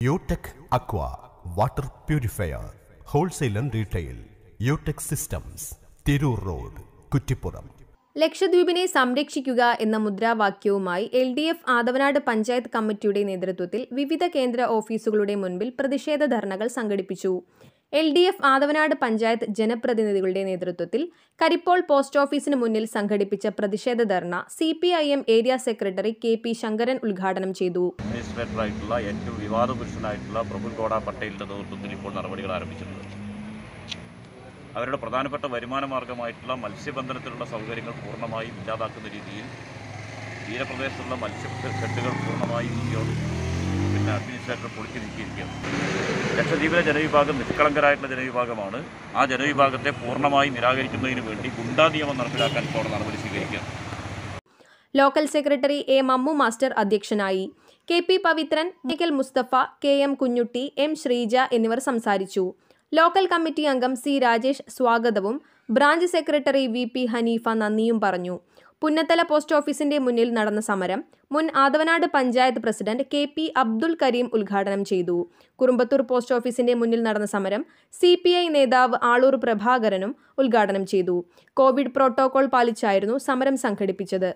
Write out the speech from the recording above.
Utech Aqua water purifier wholesale and retail Utech systems Tirur road Kuttippuram. ലക്ഷദ്വീപിനെ സംരക്ഷിക്കുക എന്ന മുദ്രാവാക്യവുമായി L D F Athavanad panchayat കമ്മിറ്റിയുടെ നേതൃത്വത്തിൽ വിവിധ കേന്ദ്ര ഓഫീസുകളുടെ മുൻപിൽ പ്രതിഷേധ ധർണകൾ സംഘടിപ്പിച്ചു. L D F Athavanad panchayat ജനപ്രതിനിധികളുടെ നേതൃത്വത്തിൽ കരിപ്പോൾ പോസ്റ്റ് ഓഫീസിന് മുന്നിൽ സംഘടിപ്പിച്ച പ്രതിഷേധ ധർണ C P I M area secretary K P Sankaran ഉദ്ഘാടനം ചെയ്തു. വിവാദ നേതൃത്വത്തിൽ ഇപ്പോൾ നടപടികൾ ആരംഭിച്ചിട്ടുണ്ട്. അവരുടെ പ്രധാനപ്പെട്ട വരുമാന മാർഗമായിട്ടുള്ള മത്സ്യബന്ധനത്തിലുള്ള സൗകര്യങ്ങൾ പൂർണമായും ഇല്ലാതാക്കുന്ന രീതിയിൽ തീരപ്രദേശത്തുള്ള മത്സ്യ കെട്ടുകൾ പൂർണമായും പിന്നെ അഡ്മിനിസ്ട്രേറ്റർ പൊളിച്ചു നീക്കിയിരിക്കുകയാണ് ലക്ഷദ്വീപിലെ ജനവിഭാഗം നിഷ്കളങ്കരായിട്ടുള്ള ജനവിഭാഗമാണ്. ആ ജനവിഭാഗത്തെ പൂർണമായി നിരാകരിക്കുന്നതിന് വേണ്ടി ഗുണ്ടാ നിയമം നടപ്പിലാക്കാൻ ഇപ്പോൾ നടപടി സ്വീകരിക്കുക local secretary A Mammu master അധ്യക്ഷനായി. K P Pavithran nickel Mustafa K M Kunhutty M Sreeja എന്നിവർ സംസാരിച്ചു. ലോക്കൽ കമ്മിറ്റി അംഗം സി രാജേഷ് സ്വാഗതവും branch secretary V P Haneefa നന്ദിയും പറഞ്ഞു. പുന്നത്തല പോസ്റ്റ് ഓഫീസിന്റെ മുന്നിൽ നടന്ന സമരം മുൻ Athavanad panchayat president K P Abdul Kareem ഉദ്ഘാടനം ചെയ്തു. കുറുമ്പത്തൂർ പോസ്റ്റ് ഓഫീസിന്റെ മുന്നിൽ നടന്ന സമരം സി നേതാവ് ആളൂർ പ്രഭാകരനും ഉദ്ഘാടനം ചെയ്തു. കോവിഡ് പ്രോട്ടോകോൾ പാലിച്ചായിരുന്നു സമരം സംഘടിപ്പിച്ചത്.